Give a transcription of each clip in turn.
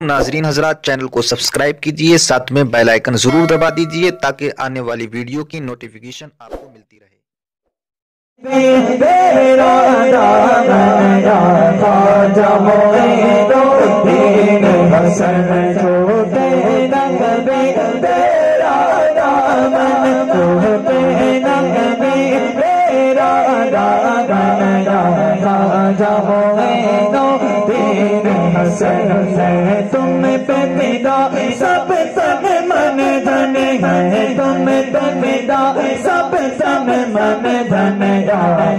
ناظرین حضرات چینل کو سبسکرائب کیجیے ساتھ میں بیل آئیکن ضرور دبا دیجیے تاکہ آنے والی ویڈیو کی نوٹیفیکیشن آپ کو ملتی رہے تم پہ پیدا سب سب من دھن ہے تم پہ پیدا سب سب من دھن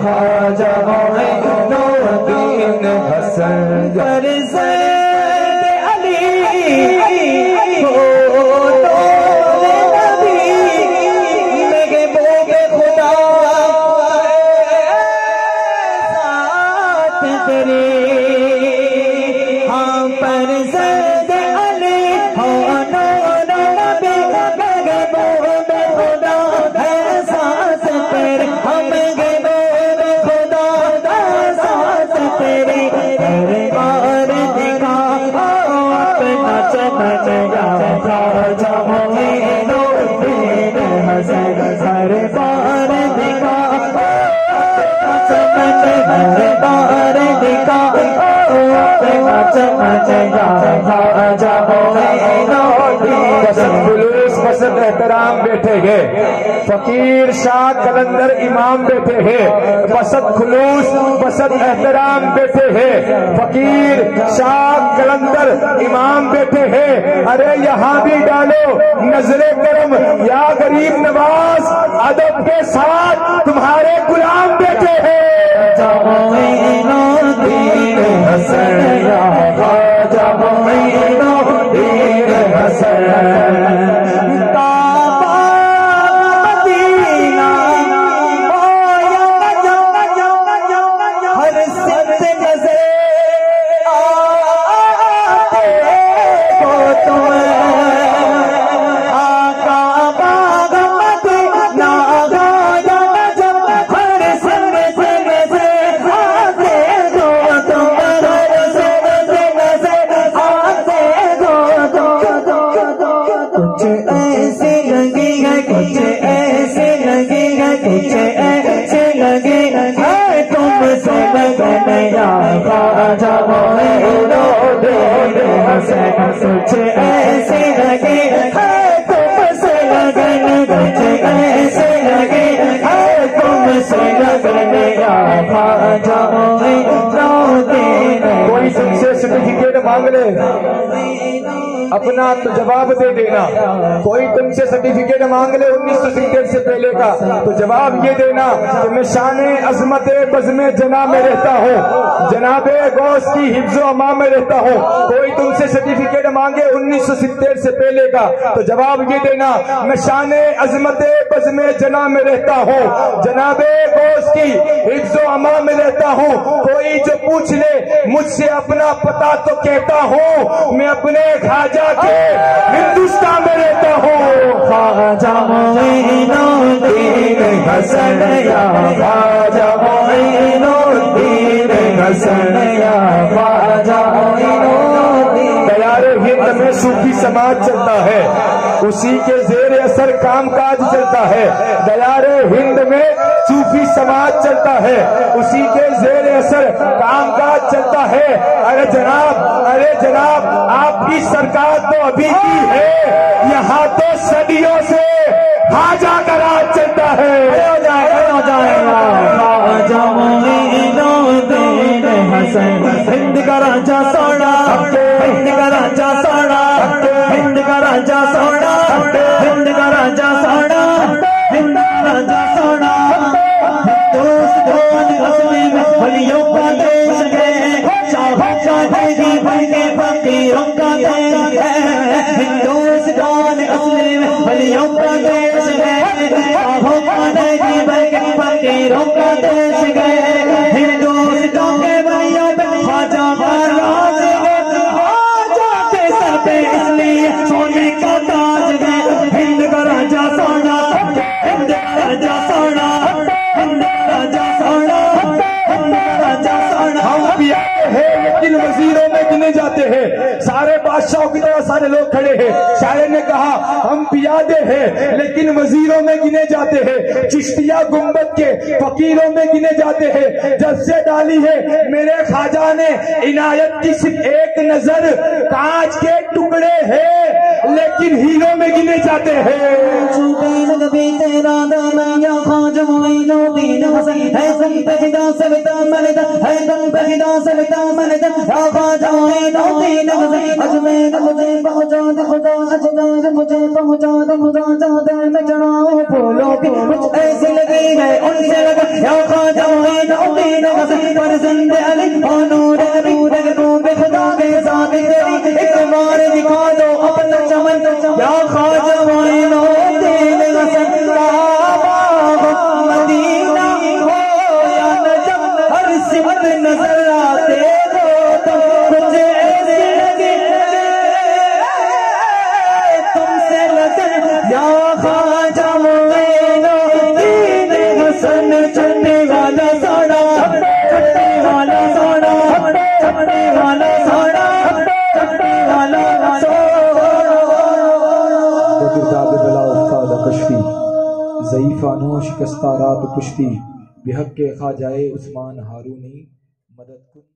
خواجہ دو حسن پر علی احترام بیٹھے ہیں۔ فقیر شاہ کلندر امام بیٹھے ہیں۔ پسند خلوص پسند احترام بیٹھے ہیں۔ فقیر شاہ کلندر امام بیٹھے ہیں۔ ارے یہاں بھی ڈالو۔ نظر کرم، یا غریب نواز، ادب کے ساتھ تمہارے غلام بیٹھے ہیں۔ لگے کچھ لگے ہے تم سے لگن یا خواجہ موئنو دین حسین سچ ایسے لگے ہے تم سے لگن کچھ ایسے لگے ہے تم سے لگن یا خواجہ اپنا تو جواب دے دینا۔ کوئی تم سے سرٹیفکیٹ مانگ لے انیس سو ستر سے پہلے کا، تو جواب یہ دینا کہ میں شان عظمت بزم جنا میں رہتا ہوں۔ جناب غوث کی حفظ و اما میں رہتا ہوں۔ کوئی تم سے سرٹیفکیٹ مانگے انیس سو ستر سے پہلے کا، تو جواب یہ دینا، میں شان عظمت بزم جنا میں رہتا ہوں۔ جناب غوث کی حفظ و اما میں رہتا ہوں۔ کوئی جو پوچھ لے مجھ سے اپنا پتا تو کہتا ہوں۔ میں اپنے خواجہ کے ہندوستان میں رہتا ہوں۔ خواجہ دین حسن یا خواجہ دین حسن یا خواجہ تیار ہند میں صوفی سماج چلتا ہے۔ اسی کے زیر اثر کام کاج چلتا ہے۔ دیار ہند میں صوفی سماج چلتا ہے۔ اسی کے زیر اثر کام کاج چلتا ہے۔ ارے جناب ارے جناب آپ کی سرکار تو ابھی کی ہے۔ یہاں تو صدیوں سے خواجہ کا راج چلتا ہے۔ ہند کا راجا سونا۔ ہند کا راجا سونا۔ ہند کا راجا سونا۔ کا دیش ہے کہا، ہم پیادے ہیں، لیکن وزیروں میں گنے جاتے ہیں، چشتیہ گنبد کے فقیروں میں گنے جاتے ہیں، جب سے ڈالی ہے، میرے خواجہ نے عنایت کی صرف ایک نظر، کانچ کے ٹکڑے ہیں، لیکن ہیروں میں گنے جاتے ہیں۔ تیرا دامن یا خواجہ معین الدین حسن ہے سن پہدا سلطا ملدا ہے دن پہدا سلطا ملدا یا خواجہ معین الدین حسن اجمیر مجھے پہنچا دے خدا اجمیر مجھے پہنچا دے خدا چاہتے میں چڑھاؤں پھولوں کی مجھ ایسی لگی ہے ان سے لگا یا خواجہ معین الدین حسن پر زند علی اور نور نور نور خدا کے ساتھ تیری ایک بار دکھا دو اپنا چمن یا خواجہ معین کشتی ضعیفانو شکستہ رات پشتی بحق کے خواجائے عثمان ہارونی مدد کن۔